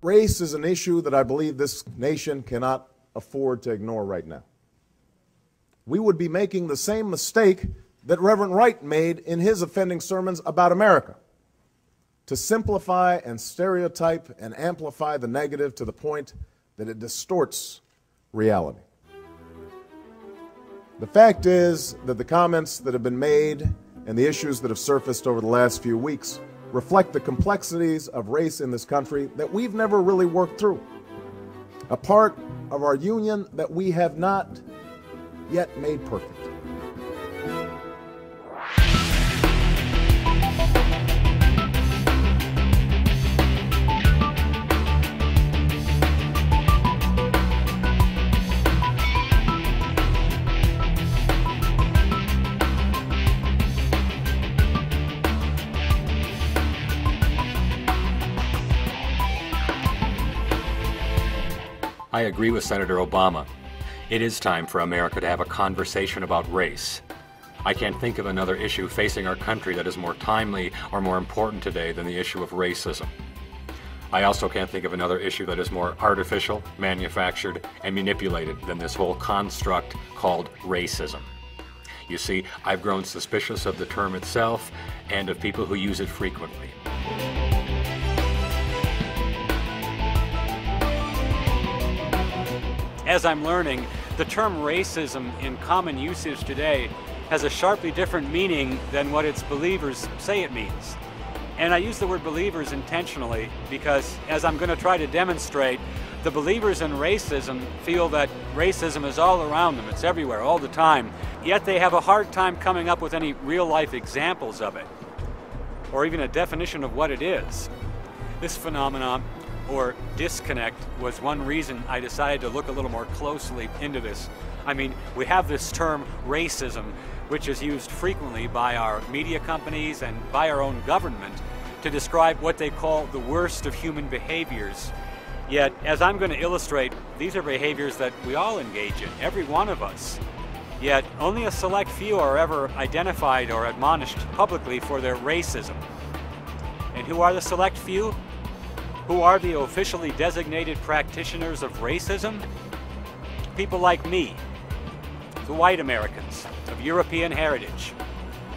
Race is an issue that I believe this nation cannot afford to ignore right now. We would be making the same mistake that Reverend Wright made in his offending sermons about America to simplify and stereotype and amplify the negative to the point that it distorts reality. The fact is that the comments that have been made and the issues that have surfaced over the last few weeks reflect the complexities of race in this country that we've never really worked through. A part of our union that we have not yet made perfect. I agree with Senator Obama. It is time for America to have a conversation about race. I can't think of another issue facing our country that is more timely or more important today than the issue of racism. I also can't think of another issue that is more artificial, manufactured, and manipulated than this whole construct called racism. You see, I've grown suspicious of the term itself and of people who use it frequently. As I'm learning, the term racism in common usage today has a sharply different meaning than what its believers say it means. And I use the word believers intentionally because, as I'm going to try to demonstrate, the believers in racism feel that racism is all around them, it's everywhere, all the time, yet they have a hard time coming up with any real life examples of it, or even a definition of what it is. This phenomenon or disconnect was one reason I decided to look a little more closely into this. I mean, we have this term racism, which is used frequently by our media companies and by our own government to describe what they call the worst of human behaviors. Yet, as I'm going to illustrate, these are behaviors that we all engage in, every one of us. Yet, only a select few are ever identified or admonished publicly for their racism. And who are the select few? Who are the officially designated practitioners of racism? People like me, the white Americans of European heritage,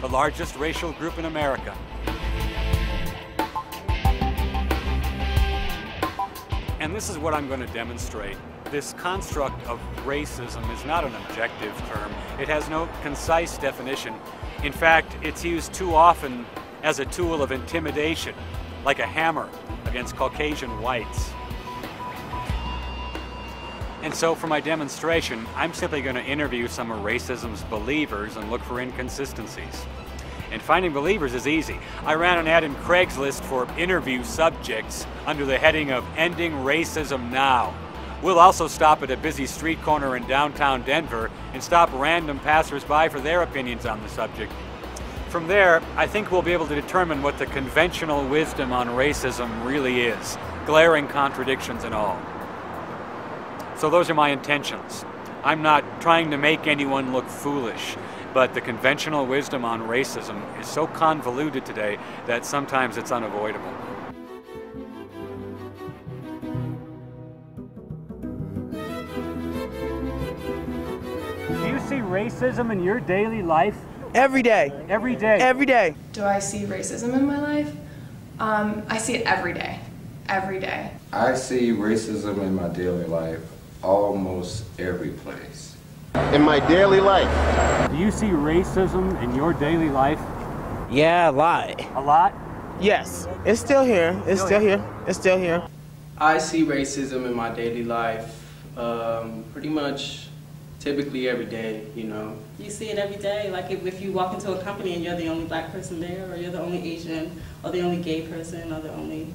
the largest racial group in America. And this is what I'm going to demonstrate. This construct of racism is not an objective term. It has no concise definition. In fact, it's used too often as a tool of intimidation, like a hammer against Caucasian whites. And so for my demonstration, I'm simply going to interview some of racism's believers and look for inconsistencies. And finding believers is easy. I ran an ad in Craigslist for interview subjects under the heading of Ending Racism Now. We'll also stop at a busy street corner in downtown Denver and stop random passersby for their opinions on the subject. From there, I think we'll be able to determine what the conventional wisdom on racism really is, glaring contradictions and all. So those are my intentions. I'm not trying to make anyone look foolish, but the conventional wisdom on racism is so convoluted today that sometimes it's unavoidable. Do you see racism in your daily life? Every day. Every day. Every day. Do I see racism in my life? Um, I see it every day. Every day. I see racism in my daily life almost every place. In my daily life. Do you see racism in your daily life? Yeah, a lot. A lot? Yes. It's still here. It's still here. It's still here. I see racism in my daily life um, pretty much typically every day, you know. You see it every day. Like if, if you walk into a company and you're the only black person there, or you're the only Asian, or the only gay person, or the only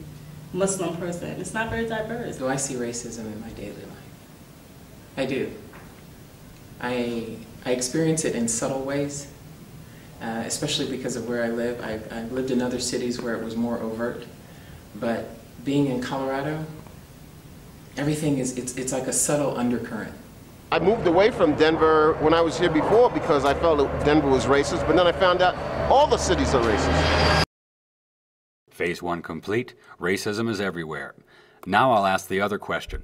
Muslim person. It's not very diverse. Do I see racism in my daily life? I do. I, I experience it in subtle ways, uh, especially because of where I live. I, I've lived in other cities where it was more overt, but being in Colorado, everything is, it's, it's like a subtle undercurrent. I moved away from Denver when I was here before because I felt that Denver was racist, but then I found out all the cities are racist. Phase one complete. Racism is everywhere. Now I'll ask the other question.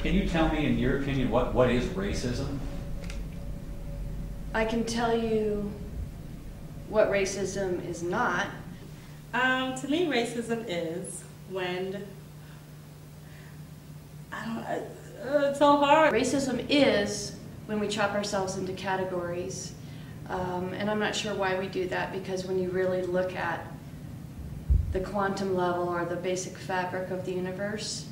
Can you tell me, in your opinion, what, what is racism? I can tell you what racism is not. Um, to me, racism is when I don't. Uh, it's so hard. Racism is when we chop ourselves into categories, um, and I'm not sure why we do that because when you really look at the quantum level or the basic fabric of the universe,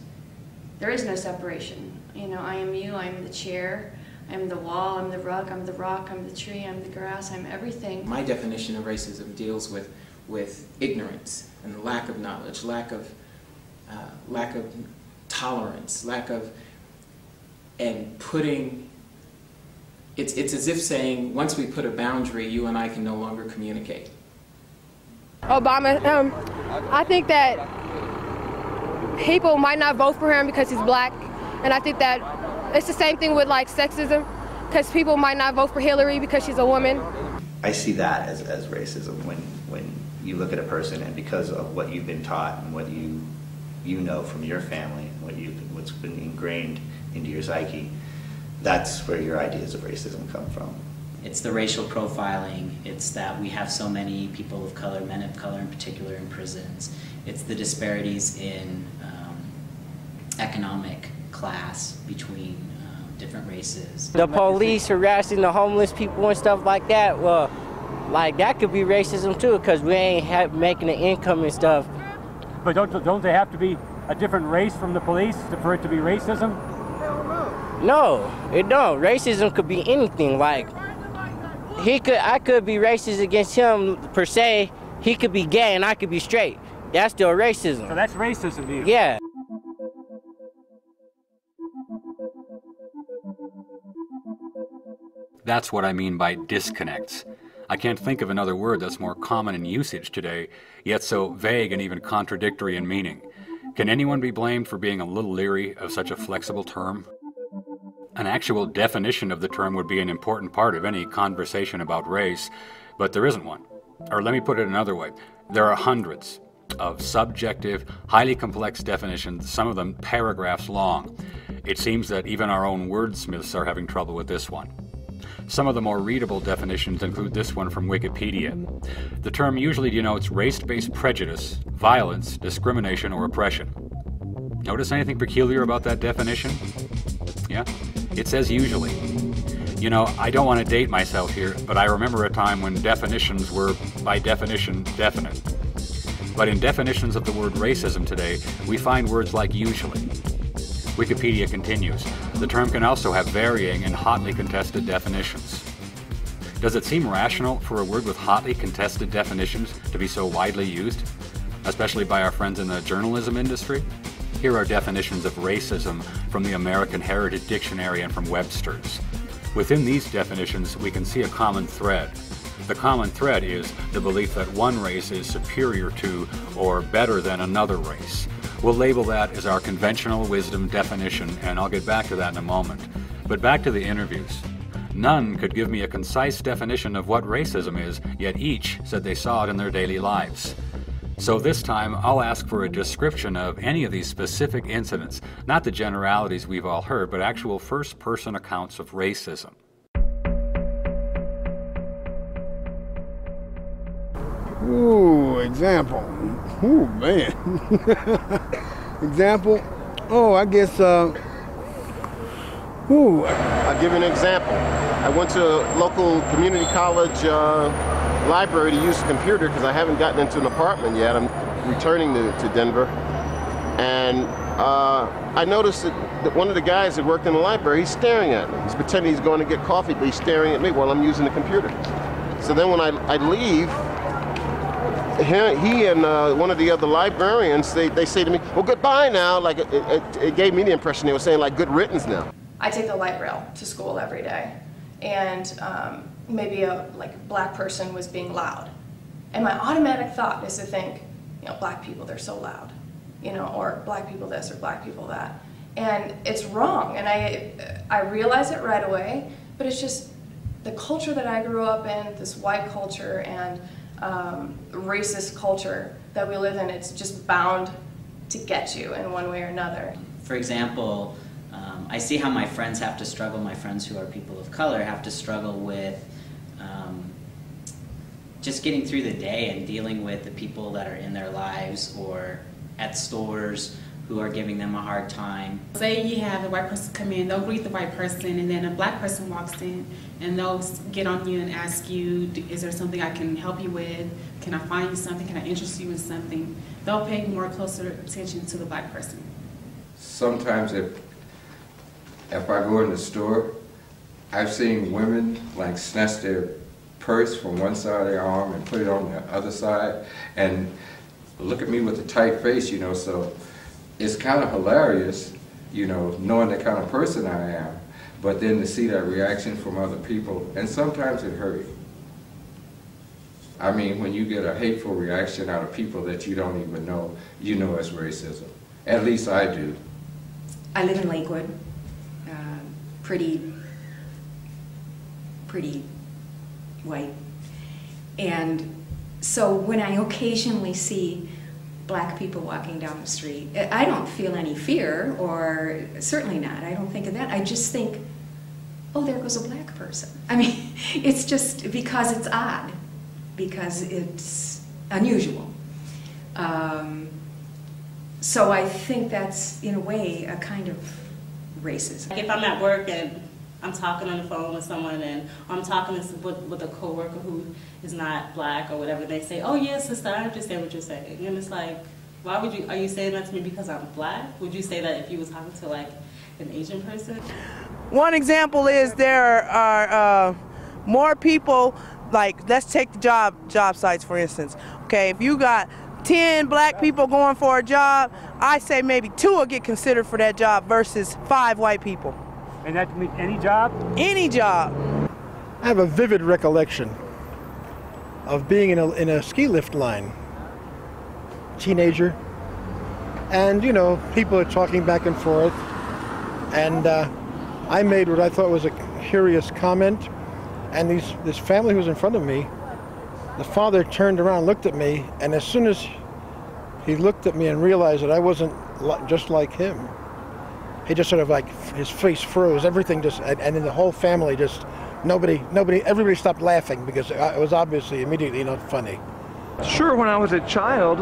there is no separation. You know, I am you, I am the chair, I am the wall, I'm the rug, I'm the rock, I'm the tree, I'm the grass, I'm everything. My definition of racism deals with, with ignorance and lack of knowledge, lack of, uh, lack of tolerance, lack of, and putting, it's, it's as if saying, once we put a boundary, you and I can no longer communicate. Obama, um, I think that people might not vote for him because he's black, and I think that it's the same thing with like sexism, because people might not vote for Hillary because she's a woman. I see that as, as racism when, when you look at a person and because of what you've been taught and what you, you know from your family, what you, what's been ingrained into your psyche, that's where your ideas of racism come from. It's the racial profiling. It's that we have so many people of color, men of color in particular, in prisons. It's the disparities in um, economic class between um, different races. The police harassing the homeless people and stuff like that, well, like that could be racism too, because we ain't have, making an income and stuff. But don't, don't they have to be a different race from the police for it to be racism? No, it don't. Racism could be anything. Like he could, I could be racist against him per se. He could be gay and I could be straight. That's still racism. So that's racism to you? Yeah. That's what I mean by disconnects. I can't think of another word that's more common in usage today, yet so vague and even contradictory in meaning. Can anyone be blamed for being a little leery of such a flexible term? An actual definition of the term would be an important part of any conversation about race, but there isn't one. Or let me put it another way there are hundreds of subjective, highly complex definitions, some of them paragraphs long. It seems that even our own wordsmiths are having trouble with this one. Some of the more readable definitions include this one from Wikipedia. The term usually denotes race based prejudice, violence, discrimination, or oppression. Notice anything peculiar about that definition? Yeah? It says usually. You know, I don't want to date myself here, but I remember a time when definitions were, by definition, definite. But in definitions of the word racism today, we find words like usually. Wikipedia continues the term can also have varying and hotly contested definitions. Does it seem rational for a word with hotly contested definitions to be so widely used, especially by our friends in the journalism industry? Here are definitions of racism from the American Heritage Dictionary and from Webster's. Within these definitions, we can see a common thread. The common thread is the belief that one race is superior to or better than another race. We'll label that as our conventional wisdom definition, and I'll get back to that in a moment. But back to the interviews. None could give me a concise definition of what racism is, yet each said they saw it in their daily lives. So this time, I'll ask for a description of any of these specific incidents, not the generalities we've all heard, but actual first person accounts of racism. Ooh, example. Ooh, man. example. Oh, I guess, uh, ooh. I'll give you an example. I went to a local community college uh, library to use a computer because I haven't gotten into an apartment yet. I'm returning to, to Denver. And uh, I noticed that, that one of the guys that worked in the library, he's staring at me. He's pretending he's going to get coffee, but he's staring at me while I'm using the computer. So then when I, I leave, he, and uh, one of the other librarians, they, they say to me, well, goodbye now. Like, it, it, it gave me the impression they were saying, like, good riddance now. I take the light rail to school every day. And um, maybe a like black person was being loud. And my automatic thought is to think, you know, black people, they're so loud. You know, or black people this or black people that. And it's wrong. And I, I realize it right away, but it's just the culture that I grew up in, this white culture, and um, racist culture that we live in, it's just bound to get you in one way or another. For example, um, I see how my friends have to struggle, my friends who are people of color have to struggle with um, just getting through the day and dealing with the people that are in their lives or at stores who are giving them a hard time. Say you have a white person come in, they'll greet the white person, and then a black person walks in, and they'll get on you and ask you, is there something I can help you with? Can I find you something? Can I interest you in something? They'll pay more closer attention to the black person. Sometimes if, if I go in the store, I've seen women like snatch their purse from one side of their arm and put it on the other side and look at me with a tight face, you know, so it's kind of hilarious, you know, knowing the kind of person I am, but then to see that reaction from other people, and sometimes it hurts. I mean, when you get a hateful reaction out of people that you don't even know, you know it's racism. At least I do. I live in Lakewood. Uh, pretty, pretty white. And so when I occasionally see black people walking down the street, I don't feel any fear, or certainly not. I don't think of that. I just think, oh, there goes a black person. I mean, it's just because it's odd, because it's unusual. Um, so I think that's, in a way, a kind of racism. If I'm at work and I'm talking on the phone with someone and I'm talking with, with a coworker who is not black or whatever, they say, oh yes, sister, I understand what you're saying. And it's like, why would you, are you saying that to me because I'm black? Would you say that if you were talking to like an Asian person? One example is there are uh, more people, like let's take the job, job sites for instance. Okay, if you got 10 black people going for a job, I say maybe two will get considered for that job versus five white people. And that means any job? Any job. I have a vivid recollection of being in a, in a ski lift line, teenager, and you know, people are talking back and forth, and uh, I made what I thought was a curious comment, and these, this family who was in front of me, the father turned around, looked at me, and as soon as he looked at me and realized that I wasn't just like him, he just sort of like his face froze. Everything just and, and then the whole family just nobody nobody everybody stopped laughing because it was obviously immediately not funny. Sure, when I was a child,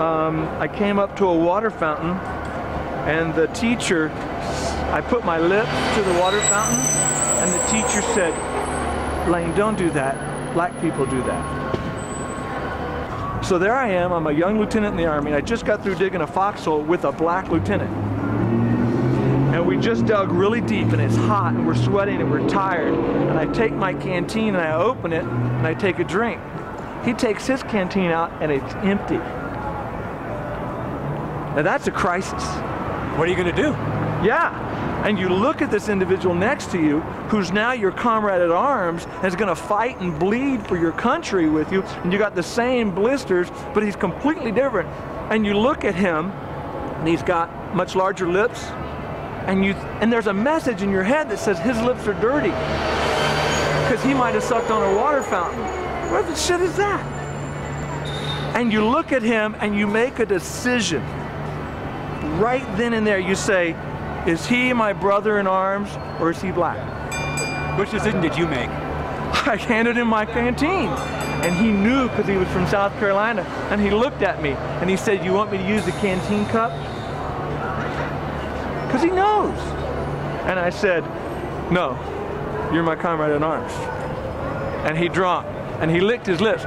um, I came up to a water fountain, and the teacher, I put my lips to the water fountain, and the teacher said, "Lane, don't do that. Black people do that." So there I am. I'm a young lieutenant in the army. I just got through digging a foxhole with a black lieutenant and we just dug really deep and it's hot and we're sweating and we're tired and I take my canteen and I open it and I take a drink. He takes his canteen out and it's empty. Now that's a crisis. What are you going to do? Yeah. And you look at this individual next to you who's now your comrade at arms and is going to fight and bleed for your country with you and you got the same blisters but he's completely different. And you look at him and he's got much larger lips, and you and there's a message in your head that says his lips are dirty because he might have sucked on a water fountain. What the shit is that? And you look at him and you make a decision. Right then and there, you say, is he my brother in arms or is he black? Which decision did you make? I handed him my canteen. And he knew because he was from South Carolina. And he looked at me and he said, you want me to use the canteen cup? Because he knows. And I said, no, you're my comrade in arms. And he drank, and he licked his lips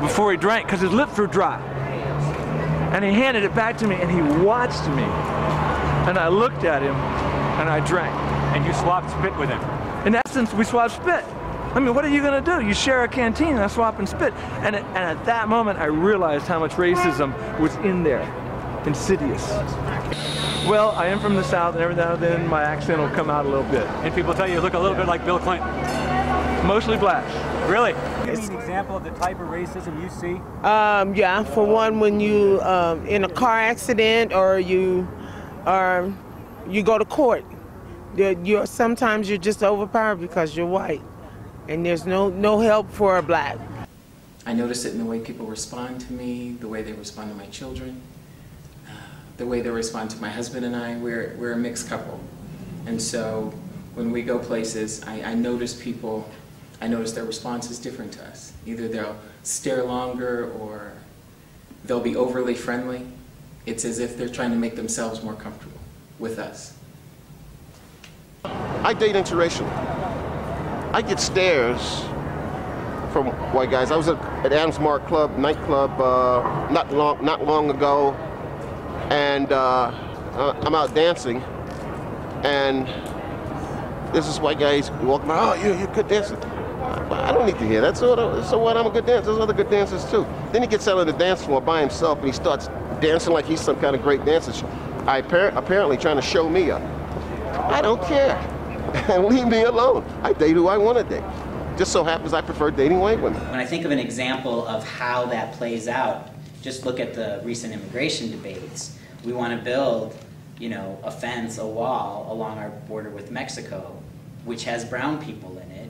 before he drank because his lips were dry. And he handed it back to me, and he watched me. And I looked at him, and I drank. And you swapped spit with him? In essence, we swapped spit. I mean, what are you going to do? You share a canteen, and I swap and spit. And, and at that moment, I realized how much racism was in there, insidious. Well, I am from the South, and every now and then my accent will come out a little bit. And people tell you you look a little bit like Bill Clinton. Mostly black. Really? Give me an example of the type of racism you see. Um, yeah, for one, when you um, in a car accident or you, or you go to court, you're sometimes you're just overpowered because you're white, and there's no no help for a black. I notice it in the way people respond to me, the way they respond to my children, the way they respond to my husband and I. We're, we're a mixed couple. And so when we go places, I, I notice people, I notice their response is different to us. Either they'll stare longer or they'll be overly friendly. It's as if they're trying to make themselves more comfortable with us. I date interracial. I get stares from white guys. I was at, at Adams Mark Club, nightclub, uh, not long not long ago, and uh, uh, I'm out dancing, and this is white guys walking by. Oh, you you're a good dancer. I don't need to hear that. So, so what? I'm a good dancer. There's other good dancers too. Then he gets out on the dance floor by himself and he starts dancing like he's some kind of great dancer. I apparently trying to show me up. I don't care. And leave me alone. I date who I want to date. Just so happens I prefer dating white women. When I think of an example of how that plays out, just look at the recent immigration debates. We want to build, you know, a fence, a wall along our border with Mexico, which has brown people in it.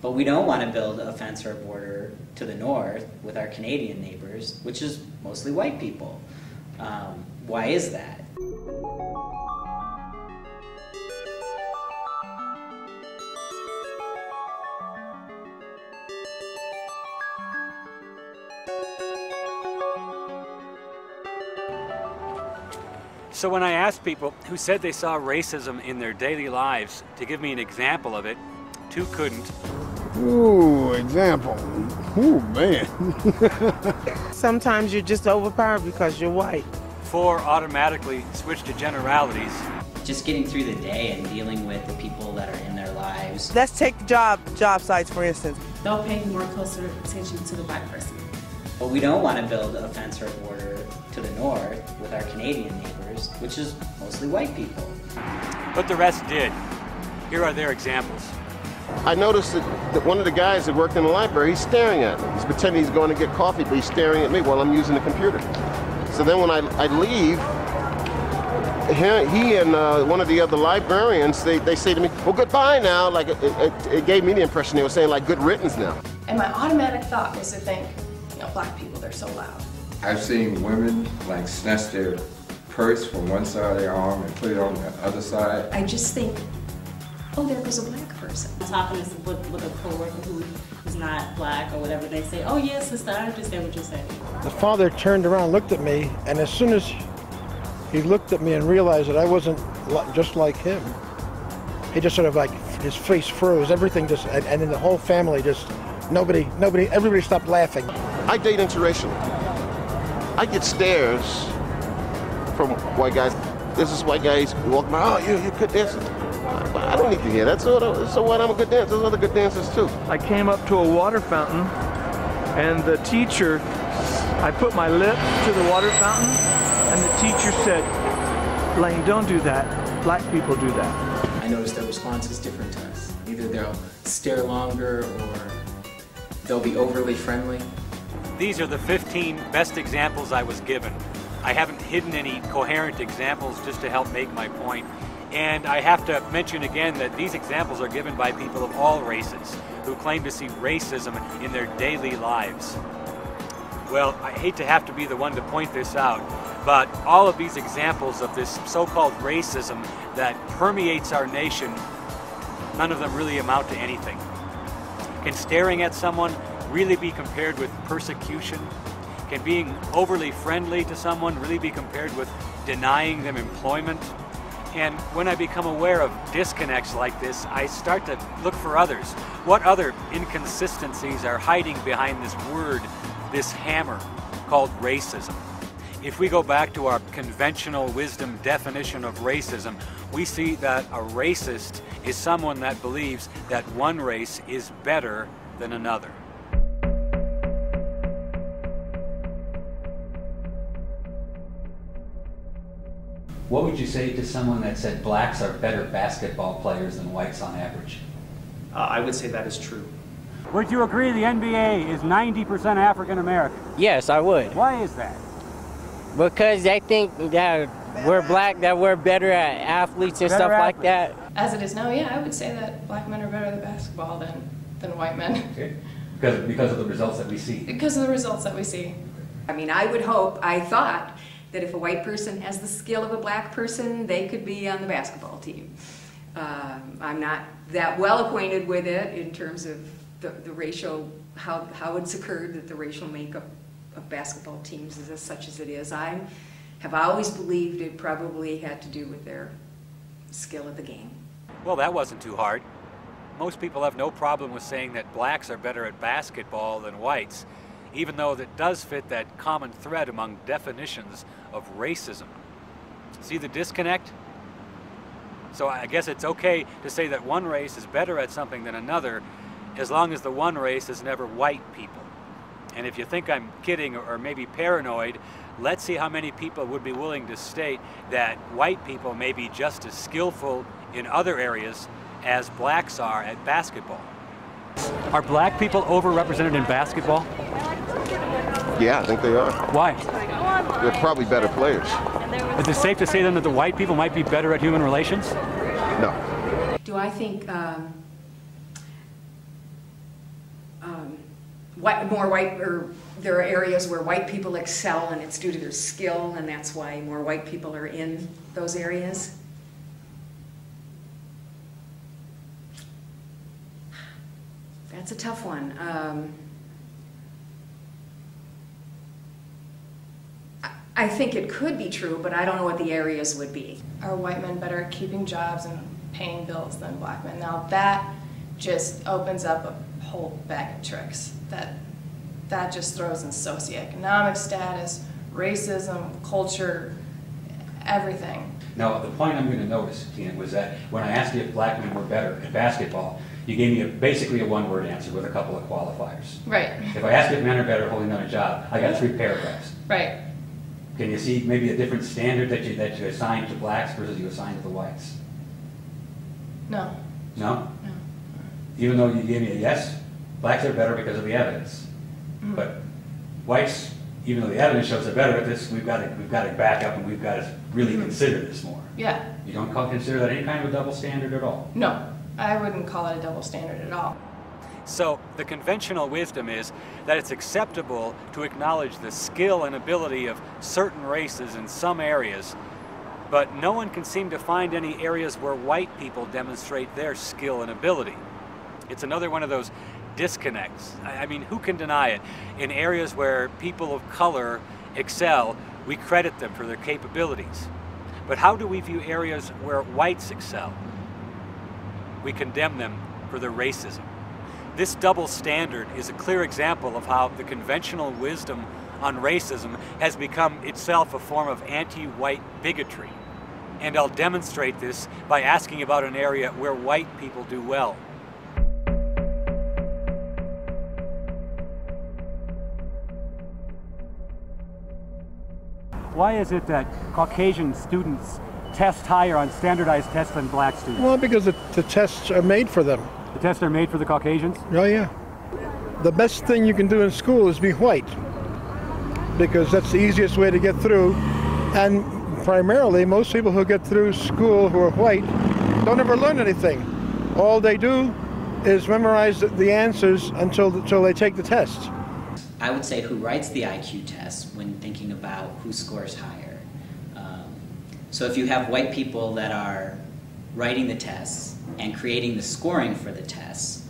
But we don't want to build a fence or a border to the north with our Canadian neighbors, which is mostly white people. Um, why is that? So when I asked people who said they saw racism in their daily lives to give me an example of it, two couldn't. Ooh, example. Ooh, man. Sometimes you're just overpowered because you're white. Four automatically switch to generalities. Just getting through the day and dealing with the people that are in their lives. Let's take job job sites for instance. They'll pay more closer attention to the black person. But we don't want to build a fence or a border to the north with our Canadian neighbors, which is mostly white people. But the rest did. Here are their examples. I noticed that, that one of the guys that worked in the library, he's staring at me. He's pretending he's going to get coffee, but he's staring at me while I'm using the computer. So then when I, I leave, he, he and uh, one of the other librarians, they, they say to me, well, goodbye now. Like, it, it, it gave me the impression they were saying, like, good riddance now. And my automatic thought was to think, you know, black people, they're so loud. I've seen women like snatch their purse from one side of their arm and put it on the other side. I just think, oh, there goes a black person. I'm talking with, with a coworker who is not black or whatever. They say, oh, yes, sister, I understand what you're saying. The father turned around, looked at me, and as soon as he looked at me and realized that I wasn't just like him, he just sort of like, his face froze, everything just, and, and then the whole family just, nobody, nobody, everybody stopped laughing. I date interracial. I get stares from white guys. This is white guys walking by, oh, you, you good dancer. I don't need to hear that. So, uh, so what? I'm a good dancer. There's other good dancers too. I came up to a water fountain, and the teacher, I put my lip to the water fountain, and the teacher said, Lane, don't do that. Black people do that. I noticed their response is different to us. Either they'll stare longer or they'll be overly friendly. These are the 15 best examples I was given. I haven't hidden any coherent examples just to help make my point. And I have to mention again that these examples are given by people of all races who claim to see racism in their daily lives. Well, I hate to have to be the one to point this out, but all of these examples of this so-called racism that permeates our nation, none of them really amount to anything. Can staring at someone really be compared with persecution? Can being overly friendly to someone really be compared with denying them employment? And when I become aware of disconnects like this, I start to look for others. What other inconsistencies are hiding behind this word, this hammer called racism? If we go back to our conventional wisdom definition of racism, we see that a racist is someone that believes that one race is better than another. What would you say to someone that said blacks are better basketball players than whites on average? Uh, I would say that is true. Would you agree the NBA is 90% African American? Yes, I would. Why is that? Because they think that we're black, that we're better at athletes and Better stuff like that. As it is now, yeah, I would say that black men are better at basketball than, than white men. Okay. Because, because of the results that we see. Because of the results that we see. I mean, I would hope, I thought, that if a white person has the skill of a black person, they could be on the basketball team. Um, I'm not that well acquainted with it in terms of the, the racial, how, how it's occurred that the racial makeup of basketball teams is as such as it is. I have always believed it probably had to do with their skill of the game. Well, that wasn't too hard. Most people have no problem with saying that blacks are better at basketball than whites, even though that does fit that common thread among definitions of racism. See the disconnect? So I guess it's okay to say that one race is better at something than another as long as the one race is never white people. And if you think I'm kidding or maybe paranoid, let's see how many people would be willing to state that white people may be just as skillful in other areas as blacks are at basketball. Are black people overrepresented in basketball? Yeah, I think they are. Why? They're probably better players. Is it safe to say then that the white people might be better at human relations? No. Do I think um, um, white, more white, or there are areas where white people excel and it's due to their skill and that's why more white people are in those areas? That's a tough one. Um, I- think it could be true, but I don't know what the areas would be. Are white men better at keeping jobs and paying bills than black men? Now that just opens up a whole bag of tricks. That that just throws in socioeconomic status, racism, culture, everything. Now, the point I'm going to notice, Tina, was that when I asked you if black men were better at basketball, you gave me a, basically a one-word answer with a couple of qualifiers. Right. If I asked if men are better holding down a job, I got three paragraphs. Right. Can you see maybe a different standard that you, that you assign to blacks versus you assign to the whites? No. No? No. Even though you gave me a yes, blacks are better because of the evidence. Mhm. But whites, even though the evidence shows they're better at this, we've got to, we've got to back up and we've got to really Mhm. consider this more. Yeah. You don't call, consider that any kind of a double standard at all? No. I wouldn't call it a double standard at all. So the conventional wisdom is that it's acceptable to acknowledge the skill and ability of certain races in some areas, but no one can seem to find any areas where white people demonstrate their skill and ability. It's another one of those disconnects. I I mean, who can deny it? In areas where people of color excel, we credit them for their capabilities. But how do we view areas where whites excel? We condemn them for their racism. This double standard is a clear example of how the conventional wisdom on racism has become itself a form of anti white bigotry. And I'll demonstrate this by asking about an area where white people do well. Why is it that Caucasian students test higher on standardized tests than black students? Well, because the, the tests are made for them. The tests are made for the Caucasians? Oh, yeah. The best thing you can do in school is be white because that's the easiest way to get through. And primarily, most people who get through school who are white don't ever learn anything. All they do is memorize the- answers until, until they take the test. I would say who writes the IQ test when thinking about who scores higher. Um, so if you have white people that are writing the tests and creating the scoring for the tests,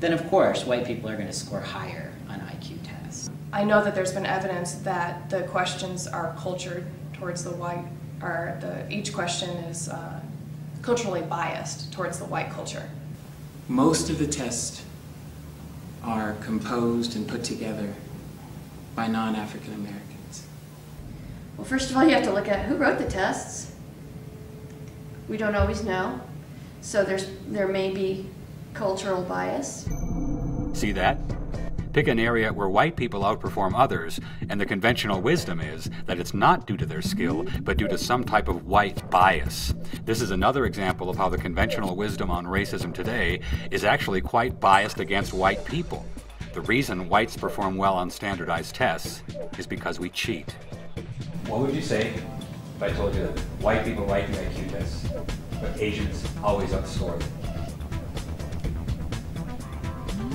then of course white people are going to score higher on IQ tests. I know that there's been evidence that the questions are cultured towards the white, or the, each question is uh, culturally biased towards the white culture. Most of the tests are composed and put together by non-African Americans. Well, first of all, you have to look at who wrote the tests. We don't always know. So there's there may be cultural bias. See that? Pick an area where white people outperform others, and the conventional wisdom is that it's not due to their skill, but due to some type of white bias. This is another example of how the conventional wisdom on racism today is actually quite biased against white people. The reason whites perform well on standardized tests is because we cheat. What would you say if I told you that white people write the IQ tests, but Asians always outscore them?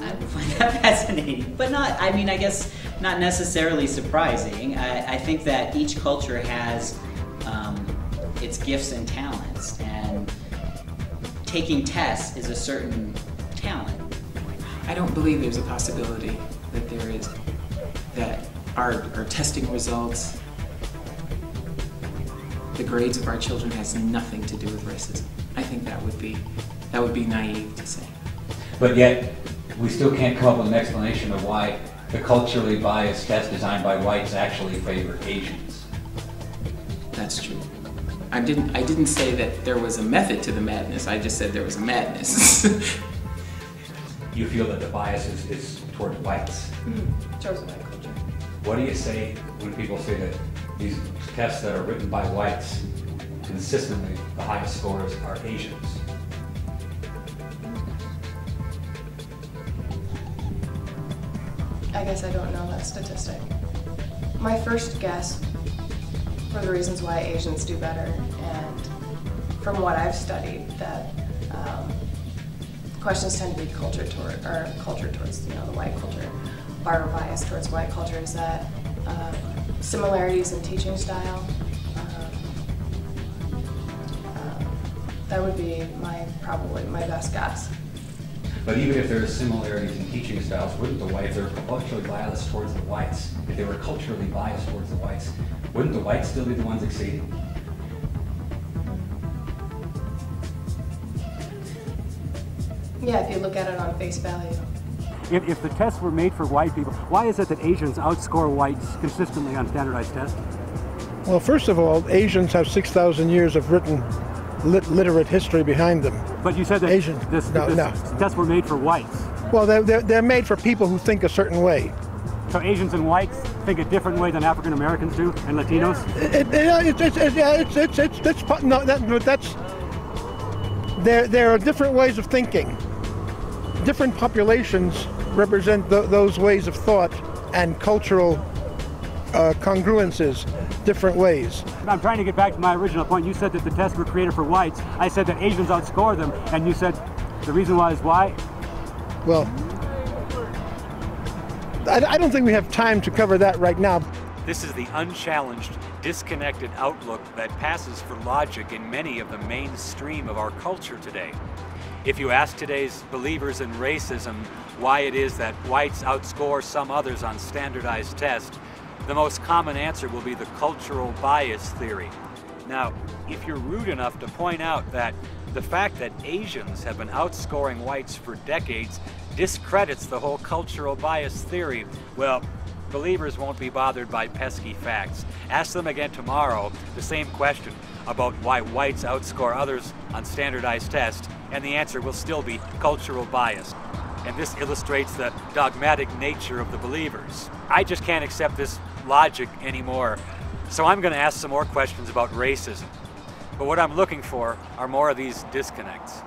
I find that fascinating, but not. I mean, I guess not necessarily surprising. I, I think that each culture has um, its gifts and talents, and taking tests is a certain talent. I don't believe there's a possibility that there is that our, our testing results, the grades of our children has nothing to do with racism. I think that would be that would be naive to say. But yet, we still can't come up with an explanation of why the culturally biased test designed by whites actually favor Asians. That's true. I didn't I didn't say that there was a method to the madness. I just said there was a madness. you feel that the bias is, is toward whites. Mm-hmm. Towards white culture. What do you say when people say that these tests that are written by whites consistently the highest scores are Asians? I guess I don't know that statistic. My first guess for the reasons why Asians do better, and from what I've studied, that um, questions tend to be culture toward or culture towards you know the white culture, or bias towards white culture is that um, similarities in teaching style. Um, uh, that would be my probably my best guess. But even if there are similarities in teaching styles, wouldn't the whites, they're culturally biased towards the whites, if they were culturally biased towards the whites, wouldn't the whites still be the ones exceeding? Yeah, if you look at it on face value. If, if the tests were made for white people, why is it that Asians outscore whites consistently on standardized tests? Well, first of all, Asians have 6,000 years of written lit- literate history behind them. But you said that Asian. this, no, this no. tests were made for whites. Well, they're, they're, they're made for people who think a certain way. So Asians and whites think a different way than African Americans do, and Latinos. It, it's, it's, it's, yeah, it's, it's, it's, that's, no, that, that's, there, there are different ways of thinking. Different populations represent th- those ways of thought and cultural uh, congruences different ways. I'm trying to get back to my original point. You said that the tests were created for whites. I said that Asians outscore them, and you said the reason why is why. Well, I, I don't think we have time to cover that right now. This is the unchallenged, disconnected outlook that passes for logic in many of the mainstream of our culture today. If you ask today's believers in racism why it is that whites outscore some others on standardized tests, the most common answer will be the cultural bias theory. Now, if you're rude enough to point out that the fact that Asians have been outscoring whites for decades discredits the whole cultural bias theory, well, believers won't be bothered by pesky facts. Ask them again tomorrow the same question about why whites outscore others on standardized tests, and the answer will still be cultural bias. And this illustrates the dogmatic nature of the believers. I just can't accept this logic anymore. So I'm going to ask some more questions about racism. But what I'm looking for are more of these disconnects.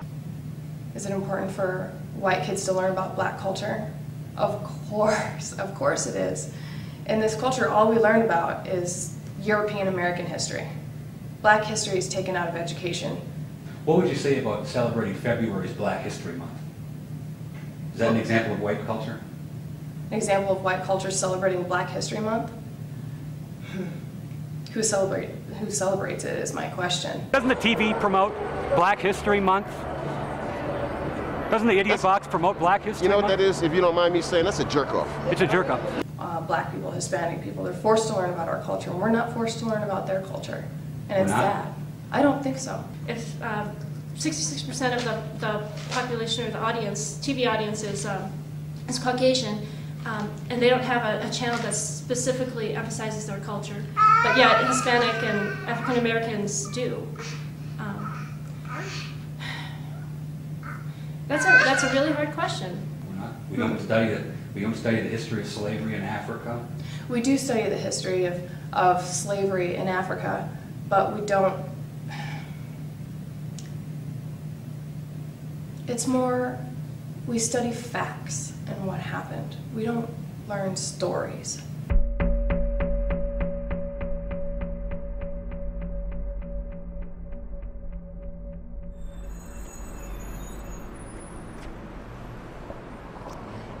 Is it important for white kids to learn about black culture? Of course, of course it is. In this culture, all we learn about is European American history. Black history is taken out of education. What would you say about celebrating February's Black History Month? Is that an example of white culture? An example of white culture celebrating Black History Month? Who, celebrate, who celebrates it is my question. Doesn't the TV promote Black History Month? Doesn't the Idiot Box promote Black History You know what Month? that is? If you don't mind me saying, that's a jerk off. It's a jerk off. Uh, black people, Hispanic people, they're forced to learn about our culture, and we're not forced to learn about their culture. And it's We're not? sad. I don't think so. If uh, 66% of the, the population or the audience, TV audience is, um, is Caucasian, um, and they don't have a, a channel that specifically emphasizes their culture, but yet Hispanic and African Americans do. Um, that's a that's a really hard question. We're not. We don't study the, we don't study the history of slavery in Africa. We do study the history of, of slavery in Africa, but we don't. It's more, we study facts and what happened. We don't learn stories.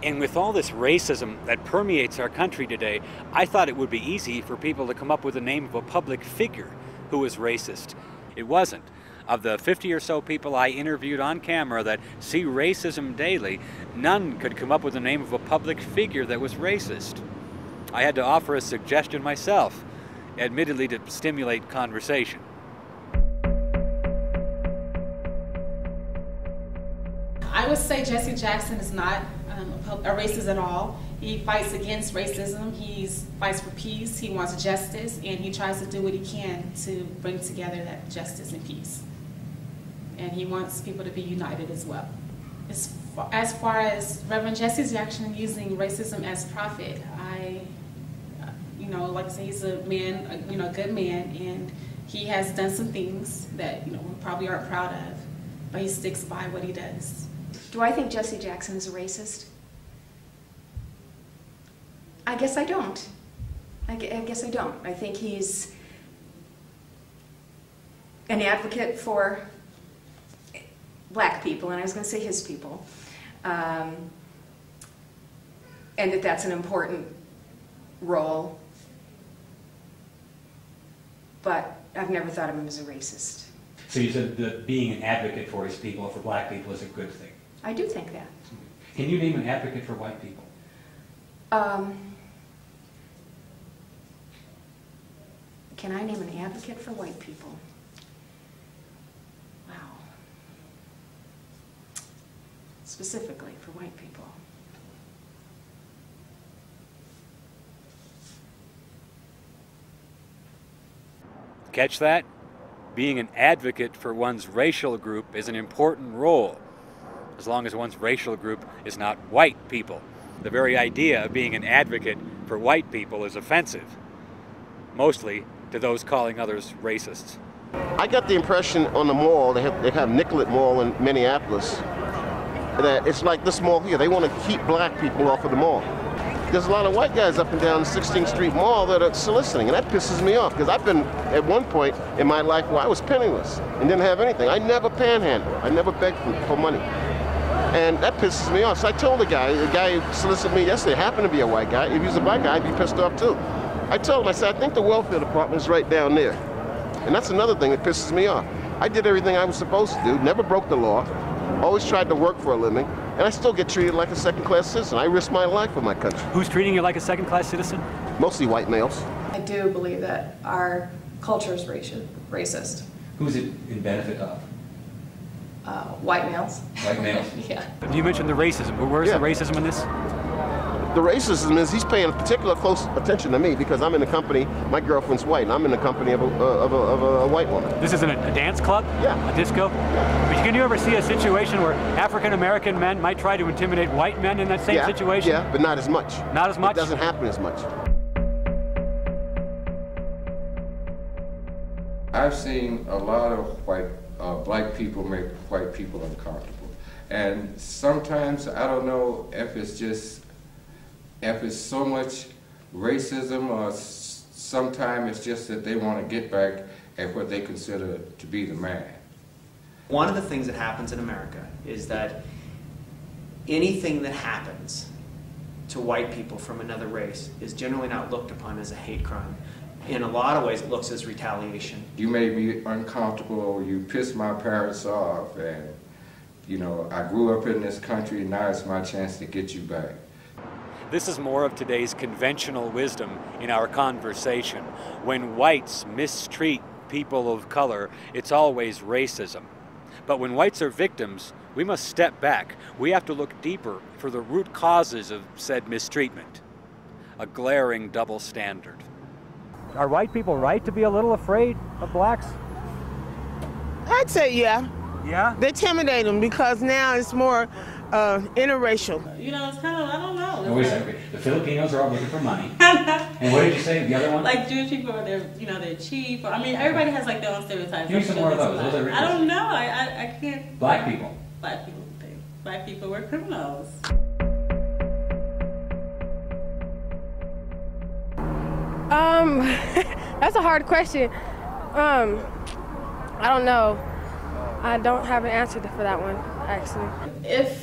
And with all this racism that permeates our country today, I thought it would be easy for people to come up with the name of a public figure who was racist. It wasn't. Of the 50 or so people I interviewed on camera that see racism daily, none could come up with the name of a public figure that was racist. I had to offer a suggestion myself, admittedly to stimulate conversation. I would say Jesse Jackson is not um, a racist at all. He fights against racism. He fights for peace. He wants justice, and he tries to do what he can to bring together that justice and peace. And he wants people to be united as well. As far as, far as Reverend Jesse Jackson using racism as profit, I, you know, like I say, he's a man, you know, a good man, and he has done some things that you know we probably aren't proud of, but he sticks by what he does. Do I think Jesse Jackson is a racist? I guess I don't. I guess I don't. I think he's an advocate for black people, and I was going to say his people, um, and that that's an important role. But I've never thought of him as a racist. So you said that being an advocate for his people, for black people, is a good thing. I do think that. Can you name an advocate for white people? Um, can I name an advocate for white people? Specifically for white people. Catch that? Being an advocate for one's racial group is an important role as long as one's racial group is not white people. The very idea of being an advocate for white people is offensive, mostly to those calling others racists. I got the impression on the mall, they have, they have Nicollet Mall in Minneapolis, that it's like this mall here. They want to keep black people off of the mall. There's a lot of white guys up and down 16th Street Mall that are soliciting, and that pisses me off because I've been at one point in my life where I was penniless and didn't have anything. I never panhandled. I never begged for money. And that pisses me off. So I told the guy, the guy who solicited me yesterday happened to be a white guy. If he was a black guy, I'd be pissed off too. I told him, I said, I think the welfare department is right down there. And that's another thing that pisses me off. I did everything I was supposed to do, never broke the law, always tried to work for a living, and I still get treated like a second-class citizen. I risk my life for my country. Who's treating you like a second-class citizen? Mostly white males. I do believe that our culture is racist. Who's it in benefit of? uh, white males. White males? yeah. You mentioned the racism, but where's Yeah. the racism in this? The racism is he's paying particular close attention to me because I'm in the company, my girlfriend's white, and I'm in the company of a, uh, of a, of a white woman. This isn't a, a dance club? Yeah. A disco? But can you ever see a situation where African American men might try to intimidate white men in that same yeah, situation? Yeah, but not as much. Not as much? It doesn't happen as much. I've seen a lot of white, uh, black people make white people uncomfortable. And sometimes I don't know if it's just, if it's so much racism or s- sometimes it's just that they want to get back at what they consider to be the man. One of the things that happens in America is that anything that happens to white people from another race is generally not looked upon as a hate crime. In a lot of ways, it looks as retaliation. You made me uncomfortable, you pissed my parents off, and, you know, I grew up in this country, and now it's my chance to get you back. This is more of today's conventional wisdom in our conversation. When whites mistreat people of color, it's always racism. But when whites are victims, we must step back. We have to look deeper for the root causes of said mistreatment. A glaring double standard. Are white people right to be a little afraid of blacks? I'd say yeah. Yeah? They intimidate them because now it's more uh, interracial. You know, it's kind of, I don't know. No, wait a second. The Filipinos are all looking for money. and what did you say? The other one? Like Jewish people, are they're you know they're cheap. Or, I mean, everybody has like their own stereotypes. Give me some more of those. Those are I don't know. I, I, I can't. Black people. Black people. They, black people were criminals. Um, that's a hard question. Um, I don't know. I don't have an answer for that one, actually. If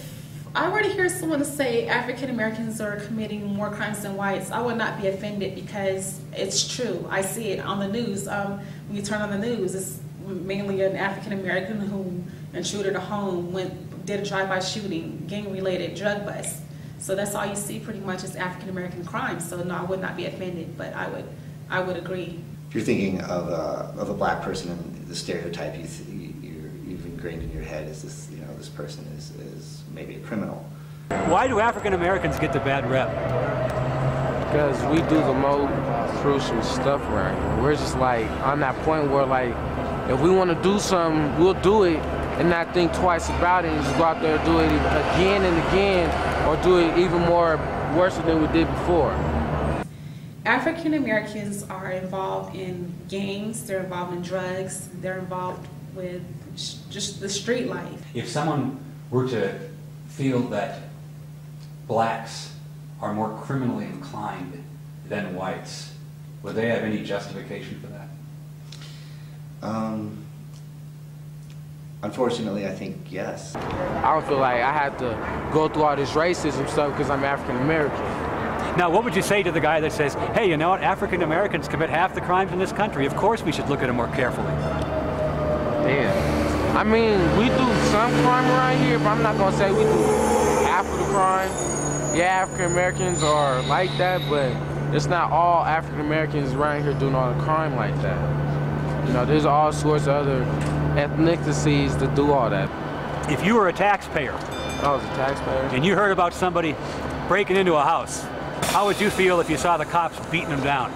I to hear someone say African Americans are committing more crimes than whites, I would not be offended because it's true. I see it on the news. Um, when you turn on the news, it's mainly an African American who intruded a home, went did a drive-by shooting, gang-related drug bust. So that's all you see pretty much is African American crimes. So no, I would not be offended, but I would I would agree. If you're thinking of a, of a black person and the stereotype you, you, you've ingrained in your head is this, you know, this person is, is maybe a criminal. Why do African Americans get the bad rep? Because we do the most crucial stuff right here. We're just like on that point where like, if we want to do something, we'll do it and not think twice about it and just go out there and do it again and again or do it even more worse than we did before. African Americans are involved in gangs, they're involved in drugs, they're involved with just the street life. If someone were to feel that blacks are more criminally inclined than whites, would they have any justification for that? Um, unfortunately, I think yes. I don't feel like I have to go through all this racism stuff because I'm African American. Now, what would you say to the guy that says, hey, you know what, African Americans commit half the crimes in this country. Of course we should look at them more carefully. Yeah. I mean, we do some crime around here, but I'm not going to say we do half of the crime. Yeah, African Americans are like that, but it's not all African Americans around here doing all the crime like that. You know, there's all sorts of other ethnicities that do all that. If you were a taxpayer, I was a taxpayer, and you heard about somebody breaking into a house, how would you feel if you saw the cops beating them down?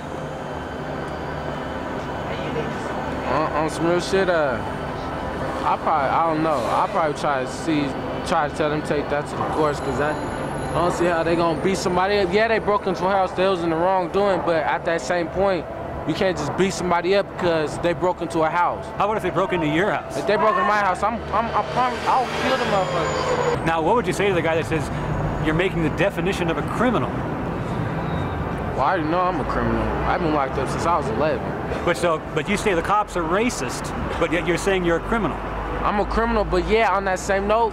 On, on some real shit, uh, I probably, I don't know. I probably try to see, try to tell them take that to the courts, cause I, I don't see how they gonna beat somebody up. Yeah, they broke into a house, they was in the wrong doing, but at that same point, you can't just beat somebody up because they broke into a house. How about if they broke into your house? If they broke into my house, I'm, I'm, I promise, I'll kill them motherfuckers. Now, what would you say to the guy that says you're making the definition of a criminal? Well, I already know I'm a criminal. I've been locked up since I was 11. But so, but you say the cops are racist, but yet you're saying you're a criminal. I'm a criminal, but yeah, on that same note,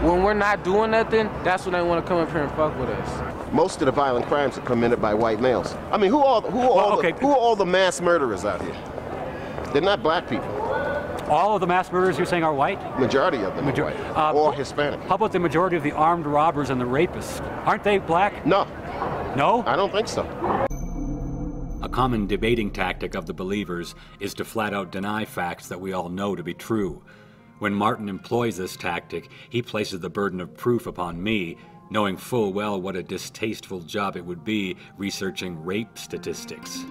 when we're not doing nothing, that's when they want to come up here and fuck with us. Most of the violent crimes are committed by white males. I mean, who are who are, all, okay. the, who are all the mass murderers out here? They're not black people. All of the mass murderers you're saying are white? Majority of them Major- are white, uh, or Hispanic. How about the majority of the armed robbers and the rapists? Aren't they black? No. No? I don't think so. A common debating tactic of the believers is to flat out deny facts that we all know to be true. When Martin employs this tactic, he places the burden of proof upon me, knowing full well what a distasteful job it would be researching rape statistics.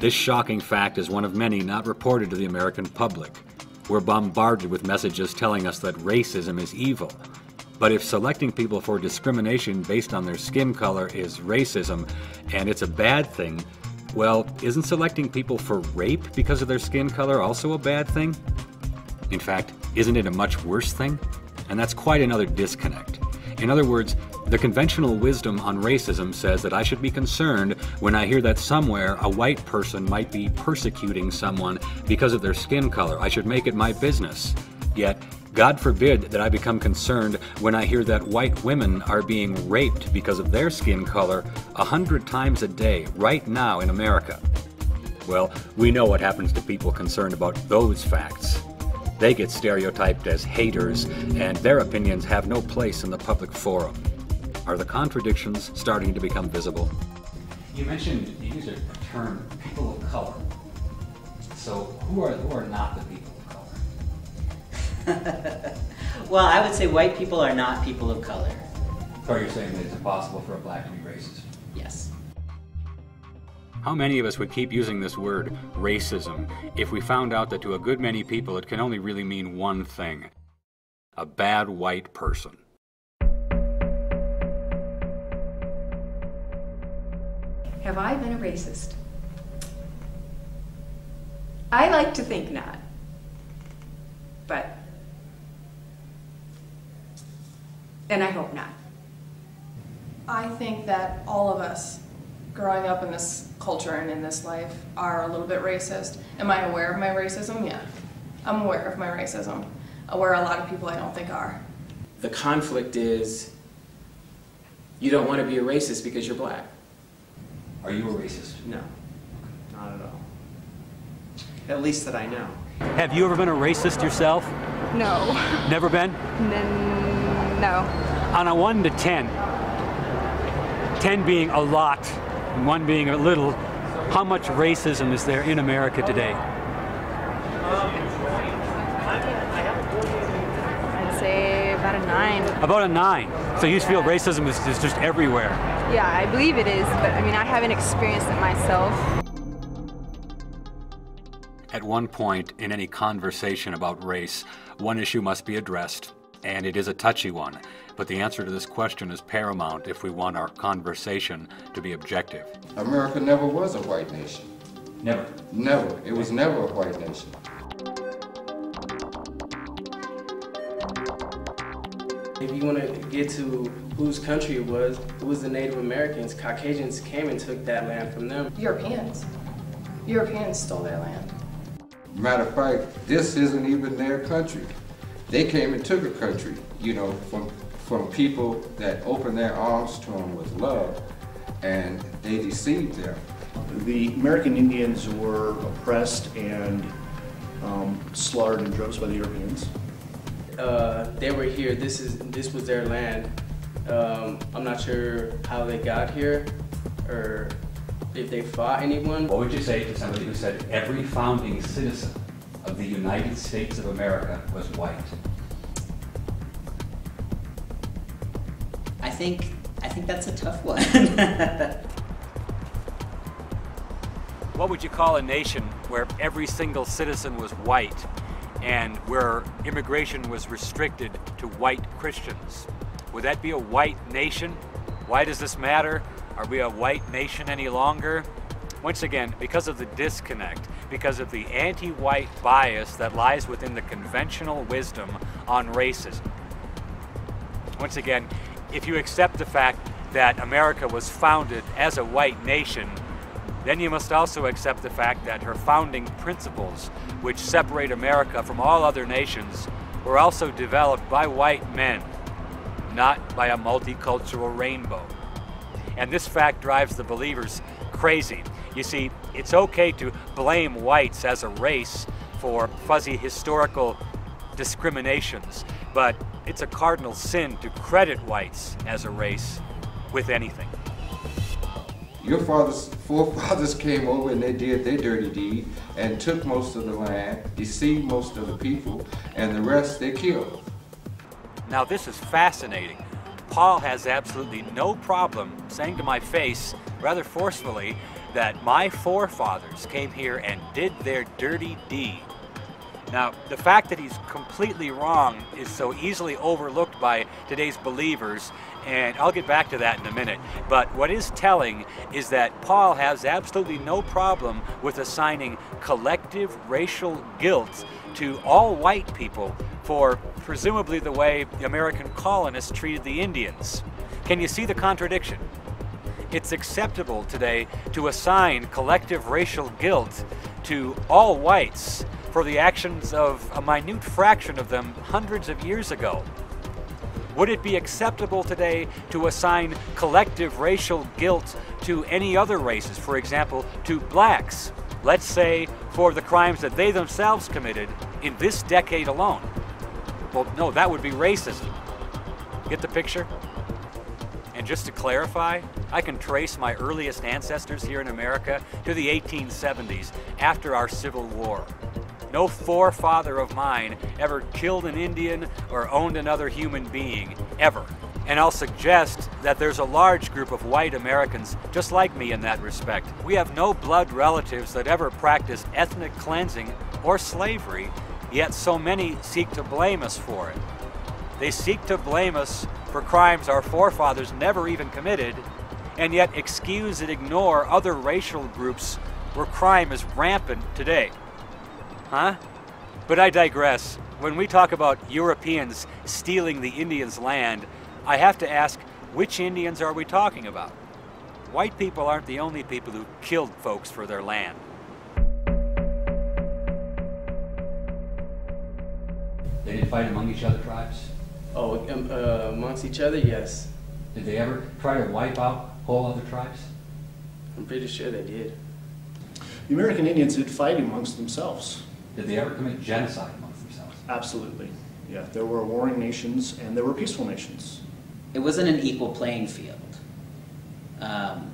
This shocking fact is one of many not reported to the American public. We're bombarded with messages telling us that racism is evil. But if selecting people for discrimination based on their skin color is racism, and it's a bad thing, well, isn't selecting people for rape because of their skin color also a bad thing? In fact, isn't it a much worse thing? And that's quite another disconnect. In other words, the conventional wisdom on racism says that I should be concerned when I hear that somewhere a white person might be persecuting someone because of their skin color. I should make it my business. Yet, God forbid that I become concerned when I hear that white women are being raped because of their skin color a hundred times a day, right now in America. Well, we know what happens to people concerned about those facts. They get stereotyped as haters, and their opinions have no place in the public forum. Are the contradictions starting to become visible? You mentioned, you used a term, people of color. So who are, who are not the people of color? well, I would say white people are not people of color. So you're saying that it's impossible for a black to be racist? Yes. How many of us would keep using this word, racism, if we found out that to a good many people it can only really mean one thing a bad white person? Have I been a racist? I like to think not. But, and I hope not. I think that all of us growing up in this culture and in this life are a little bit racist. Am I aware of my racism? Yeah. I'm aware of my racism. Aware a lot of people I don't think are. The conflict is you don't want to be a racist because you're black. Are you a racist? No, not at all. At least that I know. Have you ever been a racist yourself? No. Never been? N- no. On a 1 to 10, 10 being a lot, and 1 being a little, how much racism is there in America today? I'd say about a nine. About a 9. So you feel racism is, is just everywhere. Yeah, I believe it is, but I mean, I haven't experienced it myself. At one point in any conversation about race, one issue must be addressed, and it is a touchy one. But the answer to this question is paramount if we want our conversation to be objective. America never was a white nation. Never. Never. It was never a white nation. If you want to get to whose country it was, it was the Native Americans. Caucasians came and took that land from them. Europeans. Europeans stole their land. Matter of fact, this isn't even their country. They came and took a country, you know, from from people that opened their arms to them with love, and they deceived them. The American Indians were oppressed and um, slaughtered in droves by the Europeans. Uh, they were here. This is this was their land. Um, I'm not sure how they got here, or if they fought anyone. What would you say to somebody who said every founding citizen of the United States of America was white? I think I think that's a tough one. What would you call a nation where every single citizen was white and where immigration was restricted to white Christians? Would that be a white nation? Why does this matter? Are we a white nation any longer? Once again, because of the disconnect, because of the anti white bias that lies within the conventional wisdom on racism. Once again, if you accept the fact that America was founded as a white nation, then you must also accept the fact that her founding principles, which separate America from all other nations, were also developed by white men, not by a multicultural rainbow. And this fact drives the believers crazy. You see, it's okay to blame whites as a race for fuzzy historical discriminations, but it's a cardinal sin to credit whites as a race with anything. Your fathers, forefathers came over and they did their dirty deed and took most of the land, deceived most of the people, and the rest they killed. Now, this is fascinating. Paul has absolutely no problem saying to my face, rather forcefully, that my forefathers came here and did their dirty deed. Now, the fact that he's completely wrong is so easily overlooked by today's believers, and I'll get back to that in a minute. But what is telling is that Paul has absolutely no problem with assigning collective racial guilt to all white people for presumably the way the American colonists treated the Indians. Can you see the contradiction? It's acceptable today to assign collective racial guilt to all whites for the actions of a minute fraction of them hundreds of years ago. Would it be acceptable today to assign collective racial guilt to any other races, for example, to blacks, let's say for the crimes that they themselves committed in this decade alone? Well, no, that would be racism. Get the picture? And just to clarify, I can trace my earliest ancestors here in America to the 1870s, after our Civil War. No forefather of mine ever killed an Indian or owned another human being, ever. And I'll suggest that there's a large group of white Americans just like me in that respect. We have no blood relatives that ever practiced ethnic cleansing or slavery, yet so many seek to blame us for it. They seek to blame us for crimes our forefathers never even committed, and yet excuse and ignore other racial groups where crime is rampant today. Huh? But I digress. When we talk about Europeans stealing the Indians' land, I have to ask Which Indians are we talking about? White people aren't the only people who killed folks for their land. They didn't fight among each other, tribes? Oh, um, uh, amongst each other, yes. Did they ever try to wipe out whole other tribes? I'm pretty sure they did. The American Indians did fight amongst themselves. Did they ever commit genocide amongst themselves? Absolutely. Yeah, there were warring nations and there were peaceful nations. It wasn't an equal playing field. Um,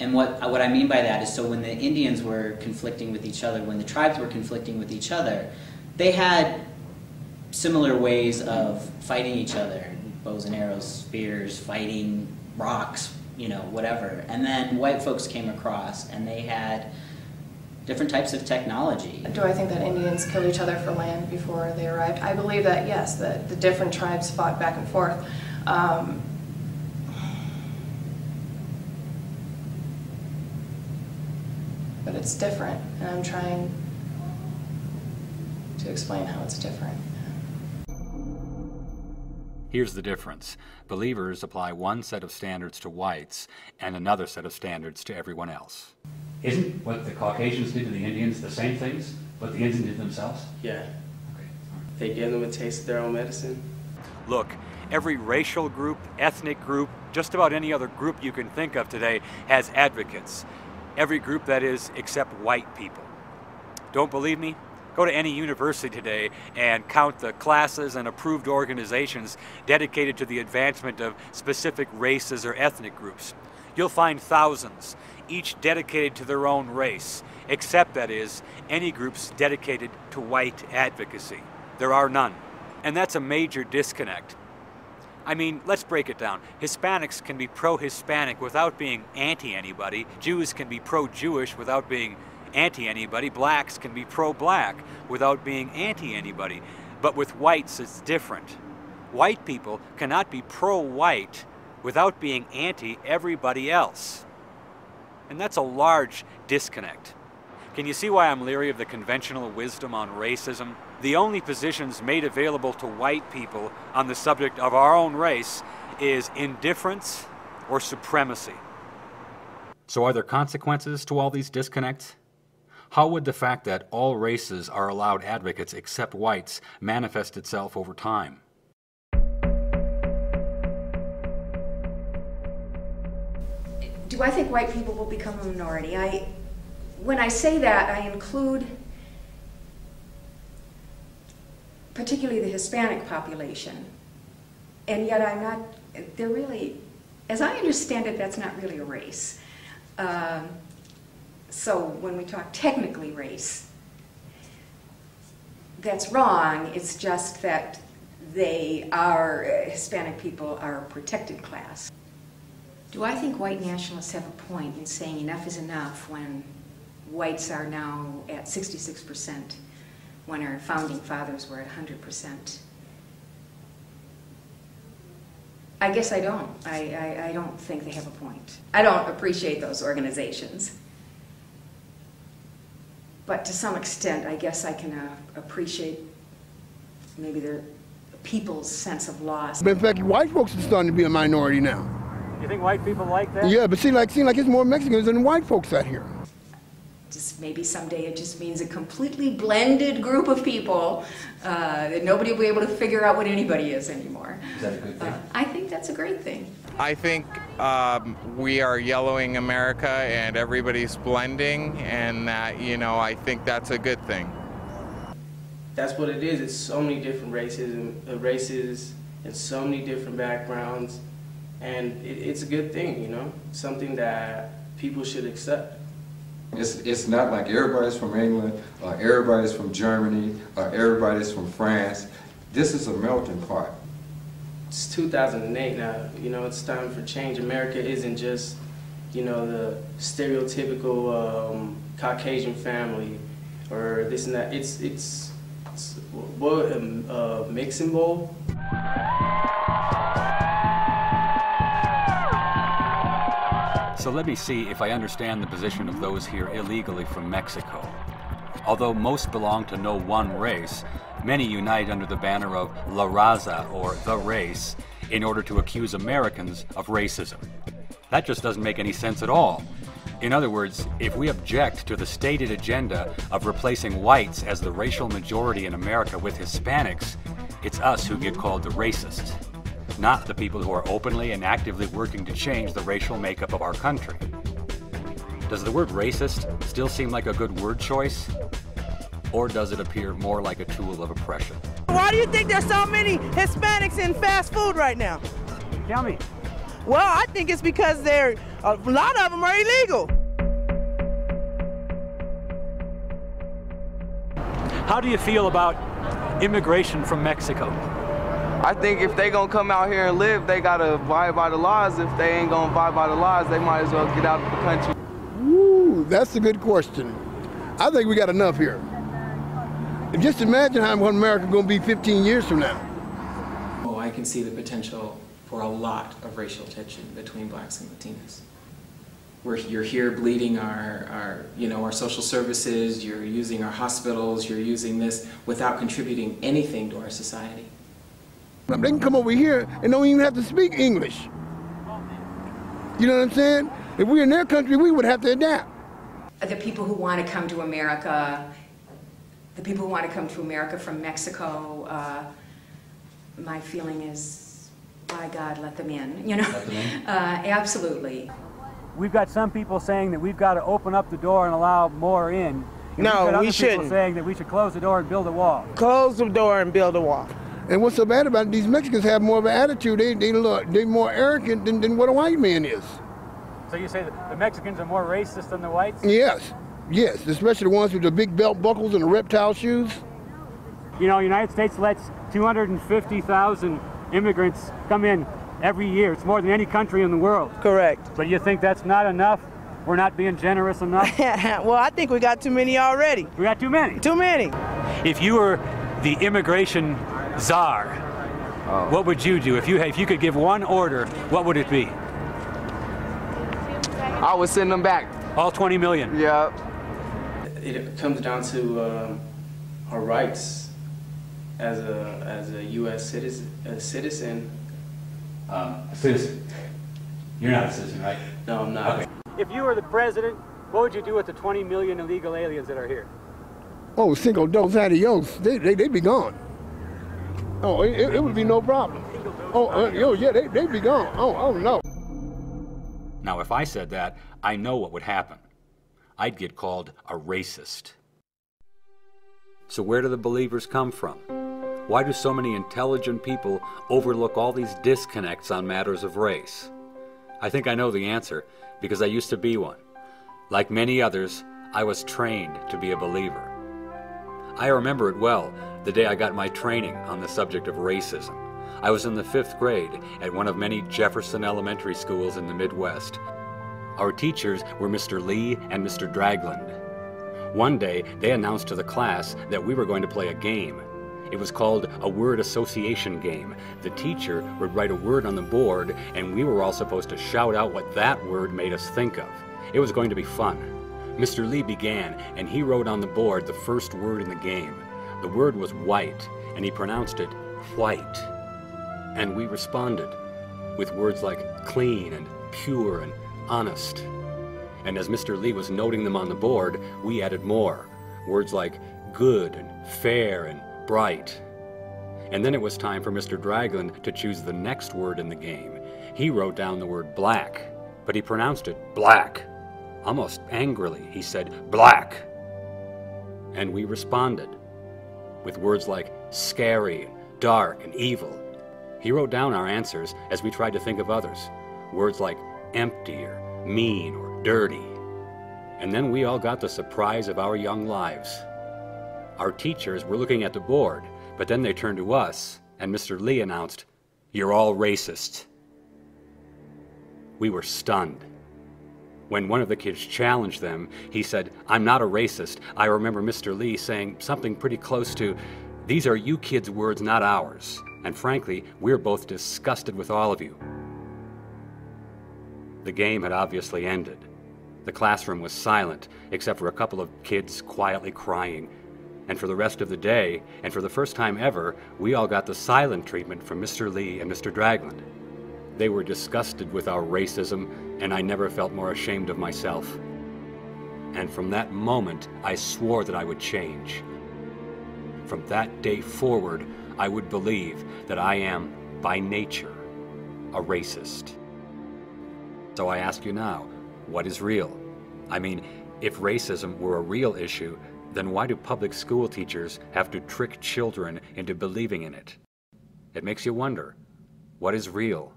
and what, what I mean by that is so when the Indians were conflicting with each other, when the tribes were conflicting with each other, they had similar ways of fighting each other bows and arrows, spears, fighting, rocks, you know, whatever. And then white folks came across and they had different types of technology. Do I think that Indians killed each other for land before they arrived? I believe that yes, that the different tribes fought back and forth. Um, but it's different, and I'm trying to explain how it's different. Here's the difference. Believers apply one set of standards to whites and another set of standards to everyone else. Isn't what the Caucasians did to the Indians the same things what the Indians did themselves? Yeah. They gave them a taste of their own medicine. Look, every racial group, ethnic group, just about any other group you can think of today has advocates. Every group, that is, except white people. Don't believe me? Go to any university today and count the classes and approved organizations dedicated to the advancement of specific races or ethnic groups. You'll find thousands, each dedicated to their own race, except, that is, any groups dedicated to white advocacy. There are none. And that's a major disconnect. I mean, let's break it down. Hispanics can be pro Hispanic without being anti anybody, Jews can be pro Jewish without being anti anybody. Blacks can be pro black without being anti anybody. But with whites, it's different. White people cannot be pro white without being anti everybody else. And that's a large disconnect. Can you see why I'm leery of the conventional wisdom on racism? The only positions made available to white people on the subject of our own race is indifference or supremacy. So, are there consequences to all these disconnects? How would the fact that all races are allowed advocates except whites manifest itself over time? Do I think white people will become a minority? I, when I say that, I include particularly the Hispanic population. And yet I'm not, they're really, as I understand it, that's not really a race. Um, so when we talk technically race, that's wrong. It's just that they are, Hispanic people are a protected class. Do I think white nationalists have a point in saying enough is enough when whites are now at 66%, when our founding fathers were at 100%? I guess I don't. I, I, I don't think they have a point. I don't appreciate those organizations. But to some extent, I guess I can uh, appreciate maybe their people's sense of loss. But in fact, white folks are starting to be a minority now. You think white people like that? Yeah, but see, like, seem like it's more Mexicans than white folks out here. Just maybe someday it just means a completely blended group of people uh, that nobody will be able to figure out what anybody is anymore. Is that a good thing? Uh, I think that's a great thing. I think um, we are yellowing America and everybody's blending, and that, you know, I think that's a good thing. That's what it is. It's so many different races and uh, races and so many different backgrounds, and it, it's a good thing, you know, something that people should accept. It's, it's not like everybody's from England, or everybody's from Germany, or everybody's from France. This is a melting pot. It's 2008 now, you know, it's time for change. America isn't just, you know, the stereotypical um, Caucasian family or this and that. It's, it's, it's what, um, uh, mixing bowl? So let me see if I understand the position of those here illegally from Mexico. Although most belong to no one race, many unite under the banner of La Raza, or the race, in order to accuse Americans of racism. That just doesn't make any sense at all. In other words, if we object to the stated agenda of replacing whites as the racial majority in America with Hispanics, it's us who get called the racists, not the people who are openly and actively working to change the racial makeup of our country. Does the word racist still seem like a good word choice? Or does it appear more like a tool of oppression? Why do you think there's so many Hispanics in fast food right now? Tell me. Well, I think it's because they're a lot of them are illegal. How do you feel about immigration from Mexico? I think if they gonna come out here and live, they gotta abide by the laws. If they ain't gonna abide by the laws, they might as well get out of the country. Ooh, that's a good question. I think we got enough here. And just imagine how what America going to be 15 years from now. Oh, I can see the potential for a lot of racial tension between blacks and Latinos. We're, you're here bleeding our, our, you know, our social services, you're using our hospitals, you're using this without contributing anything to our society. They can come over here and don't even have to speak English. You know what I'm saying? If we're in their country, we would have to adapt. The people who want to come to America, the people who want to come to America from Mexico, uh, my feeling is, by God, let them in. You know, uh, absolutely. We've got some people saying that we've got to open up the door and allow more in. And No, we've got we other people shouldn't. saying that we should close the door and build a wall. Close the door and build a wall. And what's so bad about it, these Mexicans have more of an attitude. They, they look, they're more arrogant than, than what a white man is. So you say that the Mexicans are more racist than the whites? Yes, yes, especially the ones with the big belt buckles and the reptile shoes. You know, United States lets 250,000 immigrants come in every year. It's more than any country in the world. Correct. But you think that's not enough? We're not being generous enough? well, I think we got too many already. We got too many? Too many. If you were the immigration czar, what would you do? If you, if you could give one order, what would it be? I would send them back. All 20 million? Yeah. It comes down to um, our rights as a as a U.S. citizen. A citizen. Um, a citizen. You're not a citizen, right? No, I'm not. Okay. If you were the president, what would you do with the 20 million illegal aliens that are here? Oh, single dose Adios, they, they, they'd be gone. Oh, it, it would be no problem. Oh, uh, yo, yeah, they, they'd be gone. Oh, oh, no. Now, if I said that, I know what would happen. I'd get called a racist. So, where do the believers come from? Why do so many intelligent people overlook all these disconnects on matters of race? I think I know the answer because I used to be one. Like many others, I was trained to be a believer. I remember it well the day I got my training on the subject of racism. I was in the fifth grade at one of many Jefferson elementary schools in the Midwest. Our teachers were Mr. Lee and Mr. Dragland. One day, they announced to the class that we were going to play a game. It was called a word association game. The teacher would write a word on the board, and we were all supposed to shout out what that word made us think of. It was going to be fun. Mr. Lee began, and he wrote on the board the first word in the game. The word was white, and he pronounced it white. And we responded with words like clean and pure and honest. And as Mr. Lee was noting them on the board, we added more words like good and fair and bright. And then it was time for Mr. Dragland to choose the next word in the game. He wrote down the word black, but he pronounced it black. Almost angrily, he said, black. And we responded with words like scary, dark, and evil. He wrote down our answers as we tried to think of others. Words like empty or mean or dirty. And then we all got the surprise of our young lives. Our teachers were looking at the board, but then they turned to us, and Mr. Lee announced, You're all racist. We were stunned. When one of the kids challenged them, he said, I'm not a racist. I remember Mr. Lee saying something pretty close to, These are you kids' words, not ours. And frankly, we're both disgusted with all of you. The game had obviously ended. The classroom was silent, except for a couple of kids quietly crying. And for the rest of the day, and for the first time ever, we all got the silent treatment from Mr. Lee and Mr. Dragland. They were disgusted with our racism, and I never felt more ashamed of myself. And from that moment, I swore that I would change. From that day forward, I would believe that I am, by nature, a racist. So I ask you now, what is real? I mean, if racism were a real issue, then why do public school teachers have to trick children into believing in it? It makes you wonder, what is real?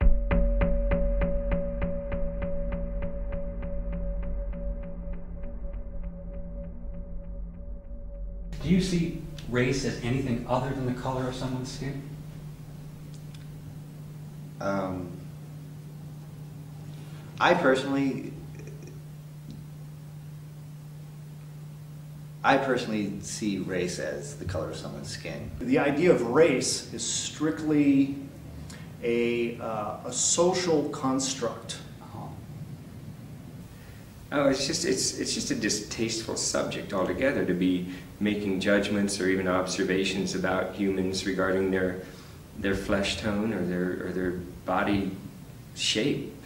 Do you see race as anything other than the color of someone's skin? Um, I personally, I personally see race as the color of someone's skin. The idea of race is strictly a, uh, a social construct. Oh, it's just it's it's just a distasteful subject altogether to be making judgments or even observations about humans regarding their their flesh tone or their or their body shape.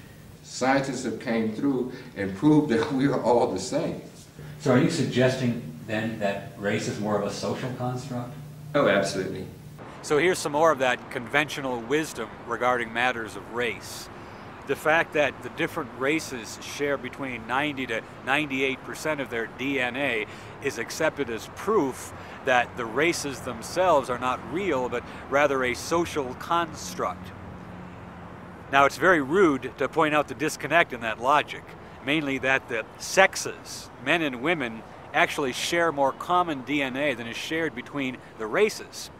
Scientists have came through and proved that we are all the same. So are you suggesting then that race is more of a social construct? Oh, absolutely. So here's some more of that conventional wisdom regarding matters of race. The fact that the different races share between 90 to 98% of their DNA is accepted as proof that the races themselves are not real, but rather a social construct. Now, it's very rude to point out the disconnect in that logic, mainly that the sexes, men and women, actually share more common DNA than is shared between the races.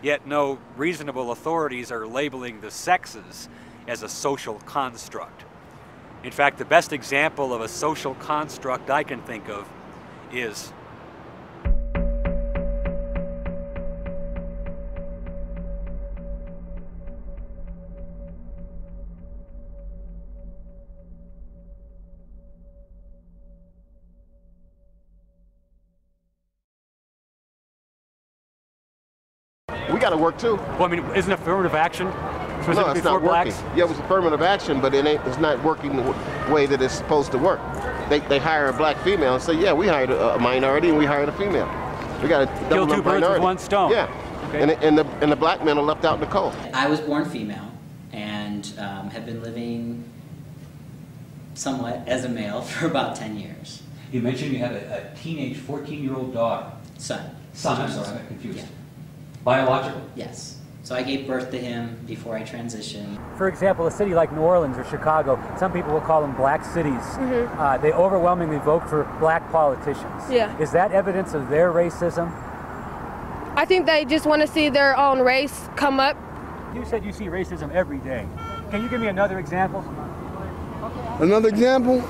Yet, no reasonable authorities are labeling the sexes as a social construct. In fact, the best example of a social construct I can think of is work too. Well, I mean, isn't affirmative action No, specifically it's not for blacks? Yeah, it was affirmative action, but it ain't, it's not working the way that it's supposed to work. They, they hire a black female and say, yeah, we hired a, a minority and we hired a female. We got to Kill double two up birds with one stone. Yeah, and, the- and the and the black men are left out in the cold. I was born female and um, have been living somewhat as a male for about 10 years. You mentioned you have a, a teenage 14-year-old daughter. Son. Son, I'm sorry, I got confused. Biological? Yes. So I gave birth to him before I transitioned. For example, a city like New Orleans or Chicago, some people will call them black cities. Mhm. Uh, they overwhelmingly vote for black politicians. Yeah. Is that evidence of their racism? I think they just want to see their own race come up. You said you see racism every day. Can you give me another example? Another example?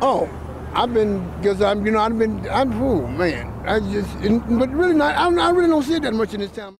Oh, I've been because I'm you know I've been I'm fool man. I just but really not I, I really don't see it that much in this town.